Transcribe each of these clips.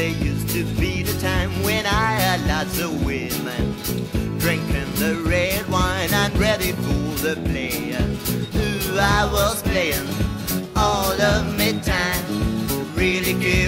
There used to be the time when I had lots of women Drinking the red wine and ready for the play. Ooh, I was playing all of my time Really good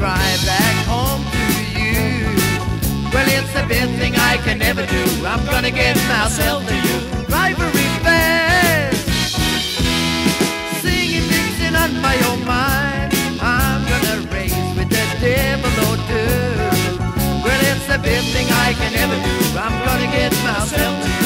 drive back home to you. Well, it's the best thing I can ever do. I'm gonna get myself to you. Drivery fast. singing, mixing on my own mind. I'm gonna race with the devil or two. Well, it's the best thing I can ever do. I'm gonna get myself to you.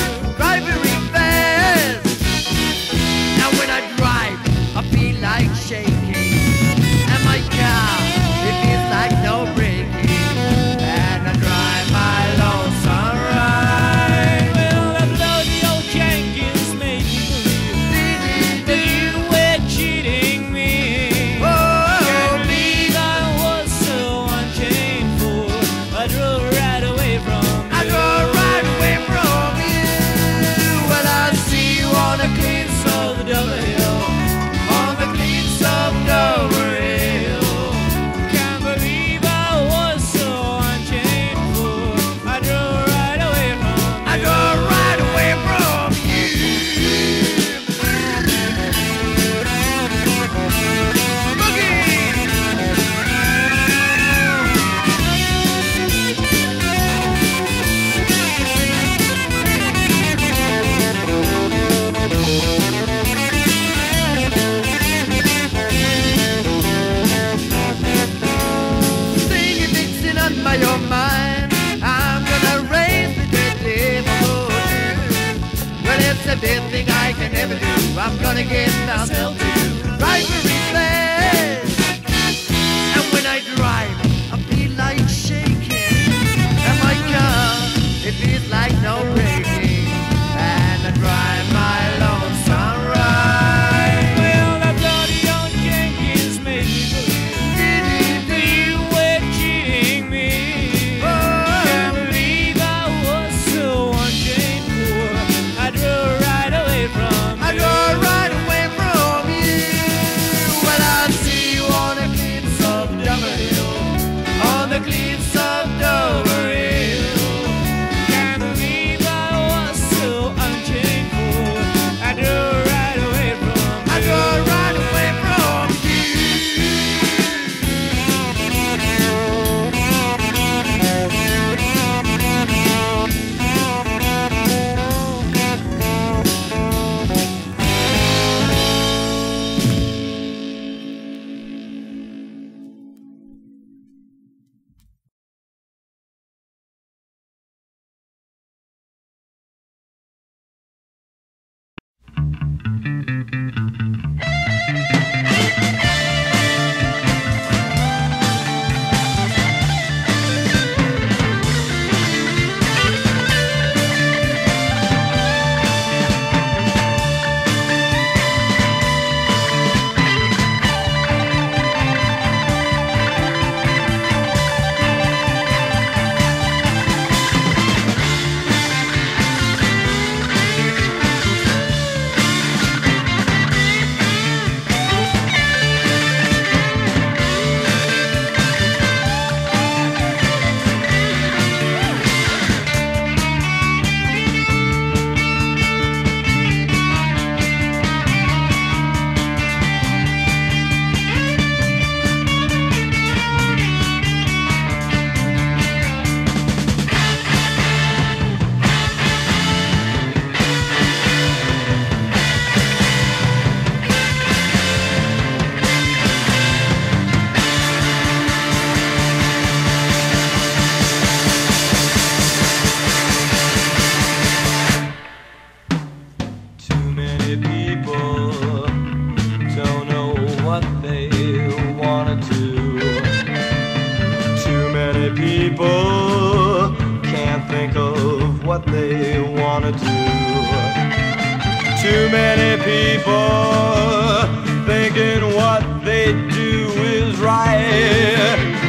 They want to do. Too many people thinking what they do is right.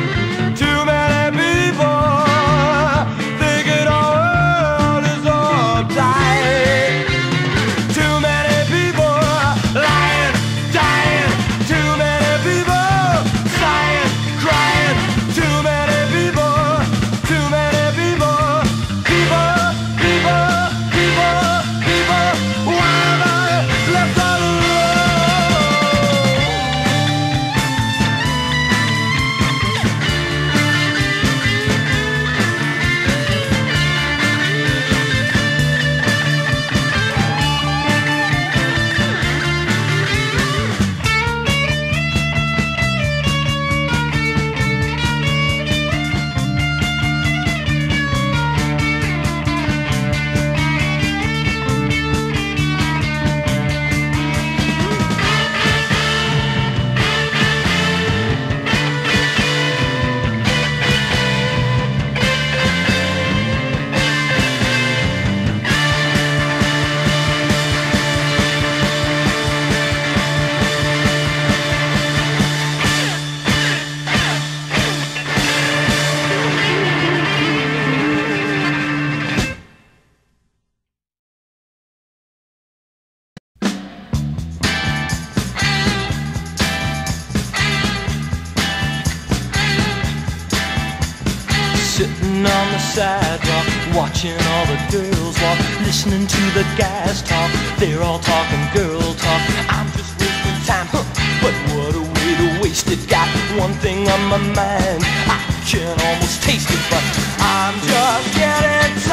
Sitting on the sidewalk, watching all the girls walk, listening to the guys talk. They're all talking girl talk. I'm just wasting time, huh? But what a way to waste it. Got one thing on my mind, I can almost taste it, but I'm just getting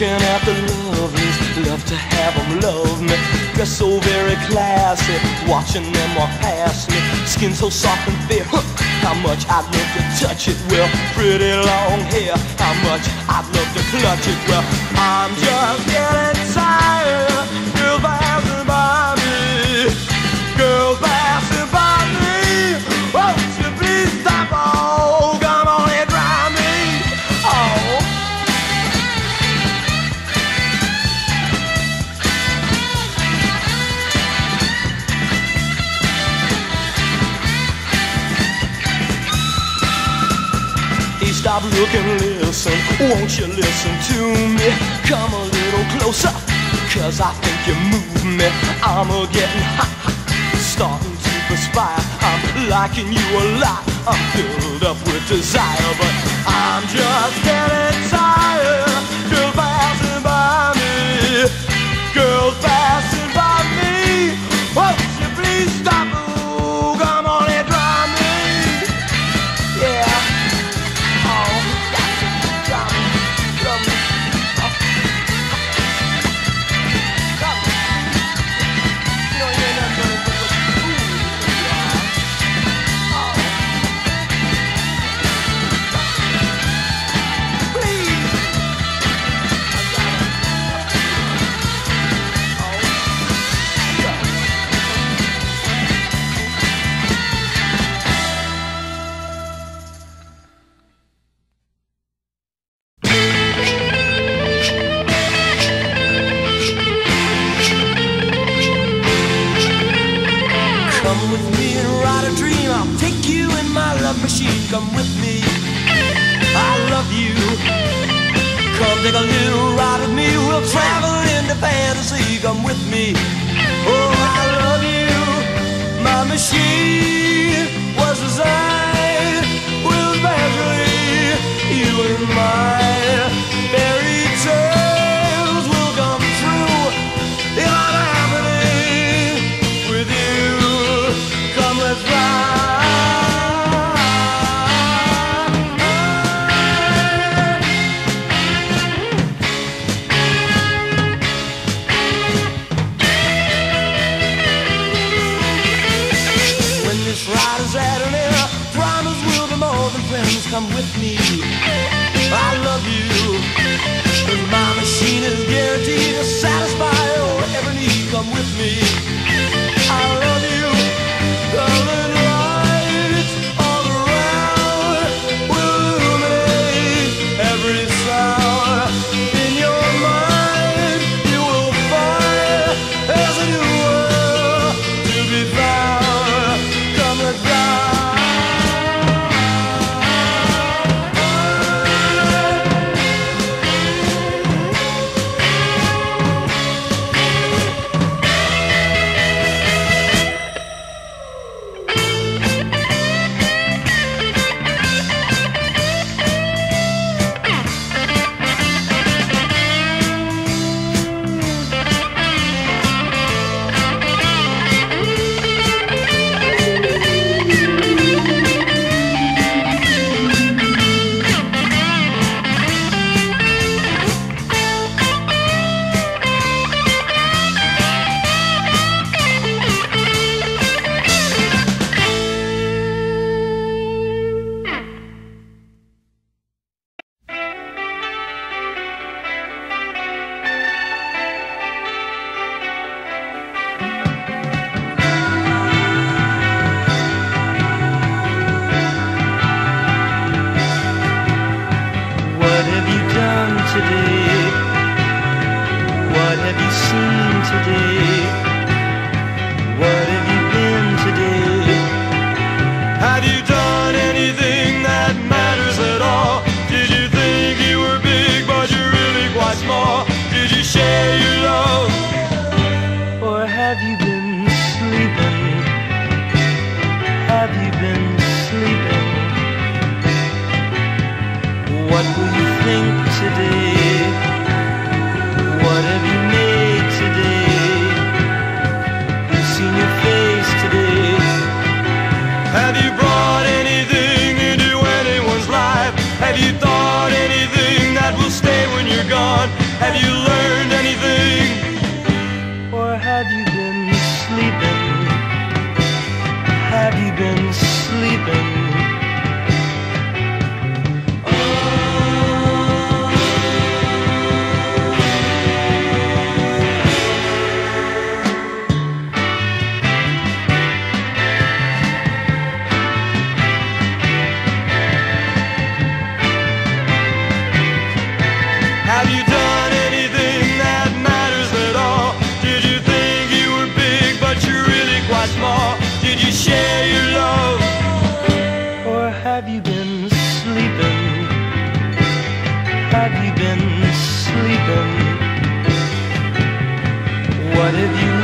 Looking at the lovelies, love to have them love me. Dress so very classy, watching them walk past me. Skin so soft and fair. How much I'd love to touch it. Well, pretty long hair, how much I'd love to clutch it. Well, I'm just getting tired. Girls by me, girls passing Stop looking, listen. Won't you listen to me? Come a little closer, cause I think you move me. I'm a getting hot, starting to perspire. I'm liking you a lot. I'm filled up with desire, but I'm just getting tired. Have you